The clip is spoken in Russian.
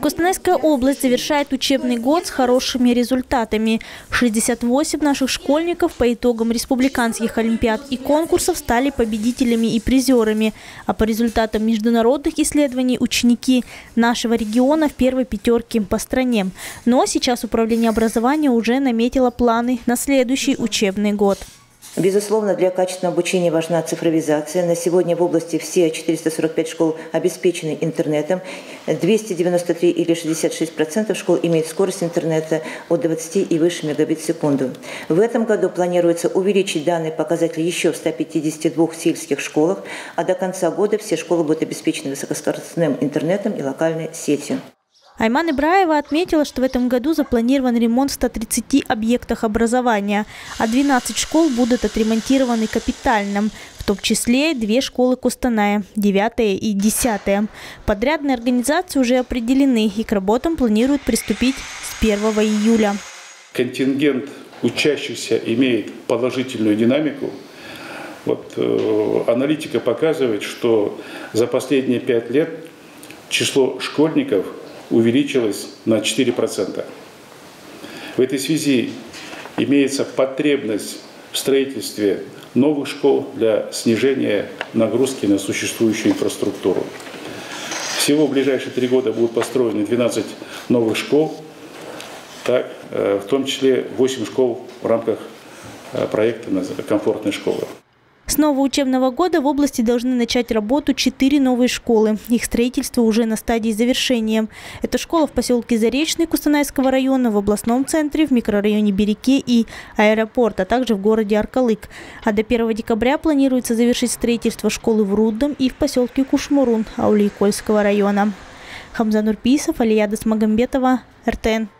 Костанайская область завершает учебный год с хорошими результатами. 68 наших школьников по итогам республиканских олимпиад и конкурсов стали победителями и призерами. А по результатам международных исследований ученики нашего региона в первой пятерке по стране. Но сейчас Управление образования уже наметило планы на следующий учебный год. Безусловно, для качественного обучения важна цифровизация. На сегодня в области все 445 школ обеспечены интернетом. 293 или 66% школ имеют скорость интернета от 20 и выше мегабит в секунду. В этом году планируется увеличить данный показатель еще в 152 сельских школах, а до конца года все школы будут обеспечены высокоскоростным интернетом и локальной сетью. Айман Ибраева отметила, что в этом году запланирован ремонт в 130 объектах образования, а 12 школ будут отремонтированы капитально, в том числе две школы Кустаная, 9 и 10. Подрядные организации уже определены и к работам планируют приступить с 1 июля. Контингент учащихся имеет положительную динамику. Вот, э, аналитика показывает, что за последние пять лет число школьников – увеличилась на 4%. В этой связи имеется потребность в строительстве новых школ для снижения нагрузки на существующую инфраструктуру. Всего в ближайшие три года будут построены 12 новых школ, так, э, в том числе 8 школ в рамках э, проекта «Комфортная школа». С нового учебного года в области должны начать работу четыре новые школы. Их строительство уже на стадии завершения. Это школа в поселке Заречный Кустанайского района, в областном центре, в микрорайоне Береке и аэропорт, а также в городе Аркалык. А до 1 декабря планируется завершить строительство школы в Рудном и в поселке Кушмурун Аулейкольского района. Хамза Нурписов, Алияда Смагамбетова, РТН.